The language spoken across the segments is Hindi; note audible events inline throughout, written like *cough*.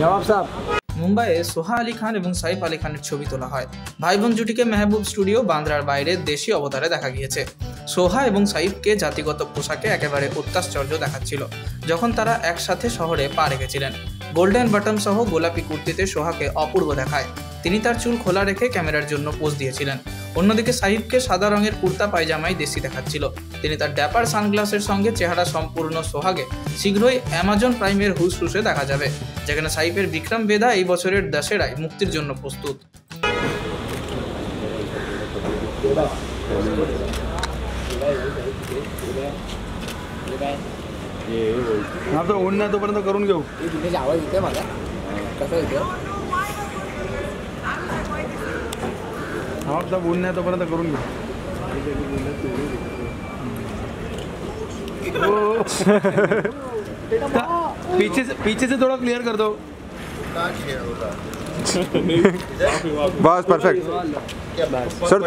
জবাব মুম্বাইয়ে সোহা আলী খান এবং সাইফ আলী খানের ছবি তোলা হয়। ভাই বোন জুটিকে মেহবুব স্টুডিও বান্দ্রার বাইরে দেশি অবতারে দেখা গিয়েছে। সোহা এবং সাইফকে জাতিগত পোশাকে একেবারে অত্যাশ্চর্য দেখাচ্ছিল, যখন তারা একসাথে শহরে পা রেখেছিলেন। গোল্ডেন বাটন সহ গোলাপি কুর্তিতে সোহাকে অপূর্ব দেখায়। তিনি তার চুল খোলা রেখে ক্যামেরার জন্য পোজ দিয়েছিলেন। অন্যদিকে সাহিবকে সাদা রঙের কুর্তা পায়জামাই দেশি দেখাচ্ছিল তিনি তার ড্যাপার সানগ্লাসের সঙ্গে চেহারা সম্পূর্ণ সোহাগে শীঘ্রই অ্যামাজন প্রাইমের হুস হুসে দেখা যাবে যেখানে সাইফের বিক্রম বেদা এই বছরের দশেরায় মুক্তির জন্য প্রস্তুত हा तर ऊन नाही तोपर्यंत करून घेऊ त्याची आवाज येते मला कसं येते हा ऊन नाही तोपर्यंत करून घेऊ पीछे से पीछे से थोड़ा क्लियर कर दो। बस परफेक्ट सर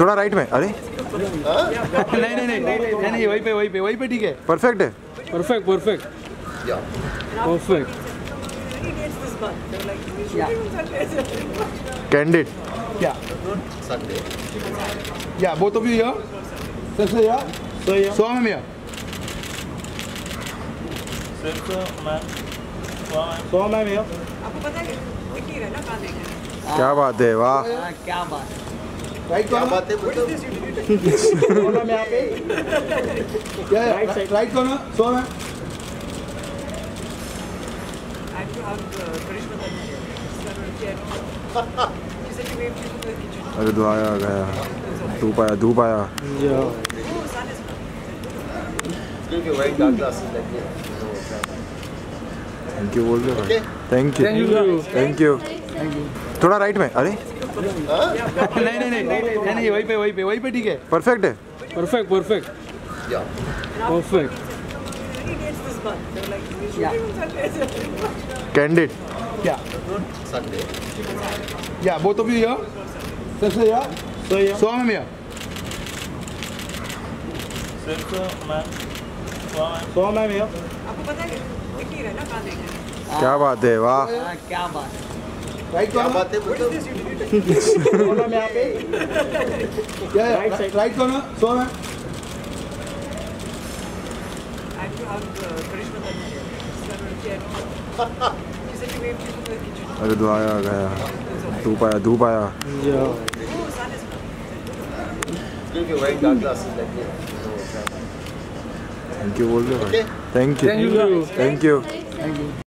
थोड़ा राइट में अरे। नहीं नहीं नहीं नहीं नहीं वहीं पे वहीं पे वहीं पे ठीक है। परफेक्ट है। कैंडिड क्या या both of you here sir here so here so ma'am here so ma'am here आपको पता है लकीर है ना कहाँ देखना क्या बात है वाह। क्या बात राइट कौन बात है सो *laughs* मैम यहाँ पे? *laughs* राइट राइट कौन सो मैम अरे धुआ आया गया। धूप आया धूप आया। थैंक यू बोल दो थैंक यू थैंक यू थोड़ा राइट में अरे। नहीं नहीं नहीं नहीं नहीं वहीं पे वहीं पे वहीं पे ठीक है। परफेक्ट है। Perfect perfect. Perfect. Shooting on Sunday. Candid क्या या both of you here sir sir here so here so ma'am here so ma'am here आपको पता है लकीर है कहाँ देखना क्या बात है वाह। क्या बात राइट कौन बात है you मैम यहाँ पे। या राइट राइट कौन so ma'am I have to अरे तो गया। धूप आया धूप आया। थैंक यू बोल रहे thank you thank you thank you